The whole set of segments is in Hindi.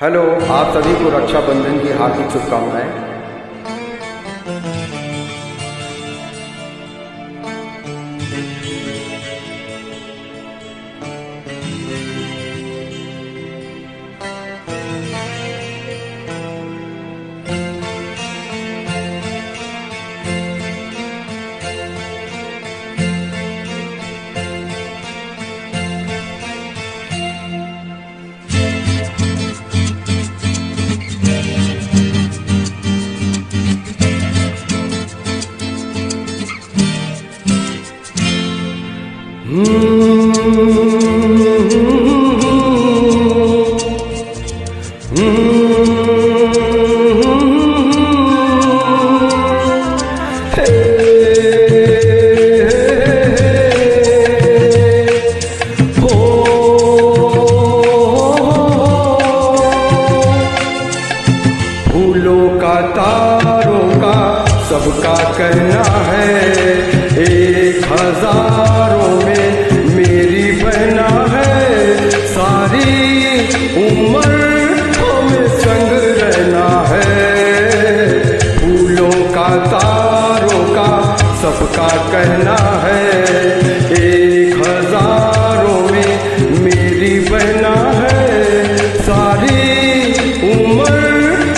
हेलो आप सभी को रक्षाबंधन की हार्दिक शुभकामनाएँ। सबका कहना है। एक हज़ारों उम्र हमें संग रहना है। फूलों का, तारों का सबका कहना है। एक हज़ारों में मेरी बहना है। सारी उम्र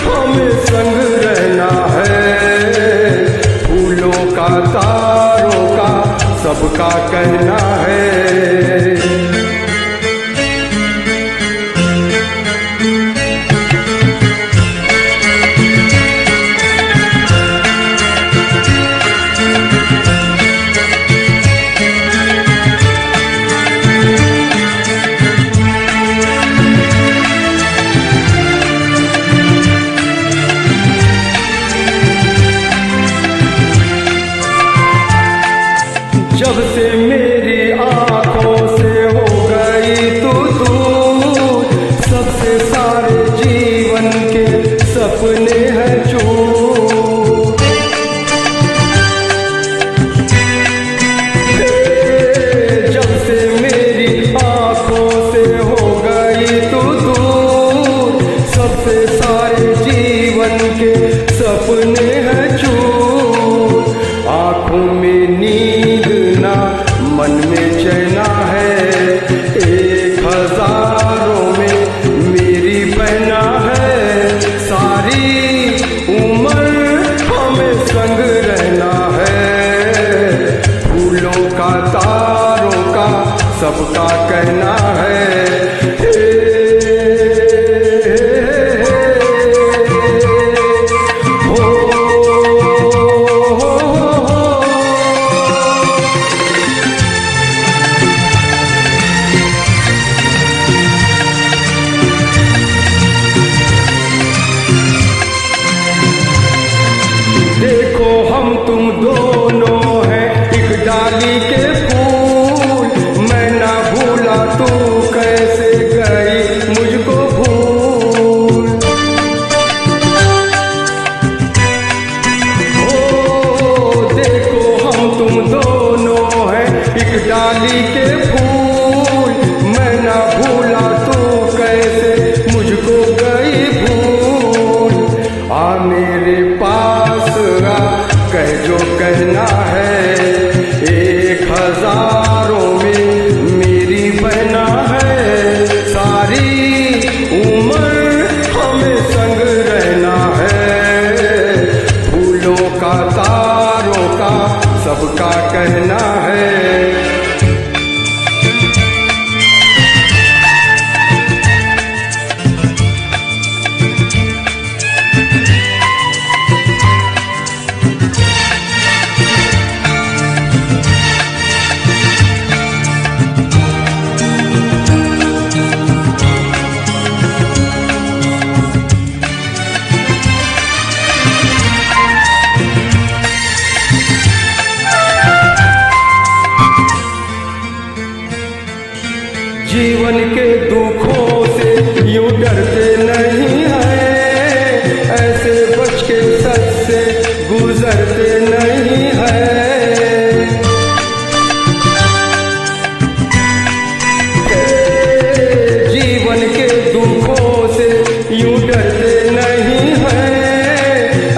हमें संग रहना है। फूलों का, तारों का सबका कहना है। सबका कहना है। सबका कहना है। क्यों डरते नहीं है ऐसे बच के सच से गुजरते नहीं है। जीवन के दुखों से यूँ डरते नहीं है,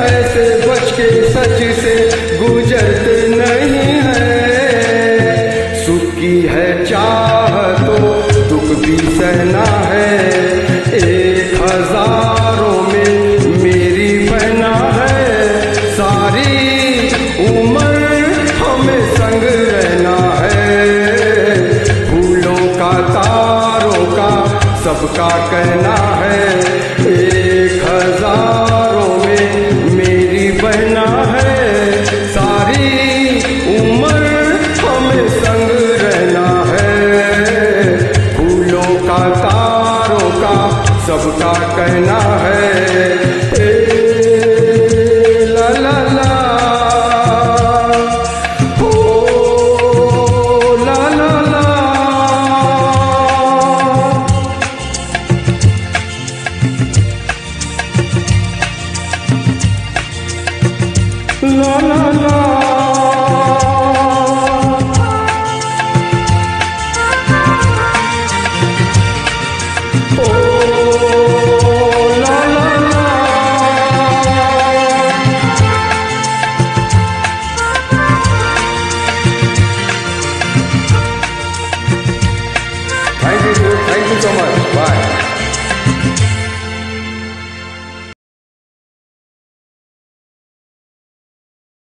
ऐसे बच के सच से गुजरते नहीं है। सुखी है चाह तो दुख भी सहना है। एक हज़ारों में मेरी बहना है। सारी उम्र हमें संग रहना है। फूलों का तारों का सबका कहना है। कहना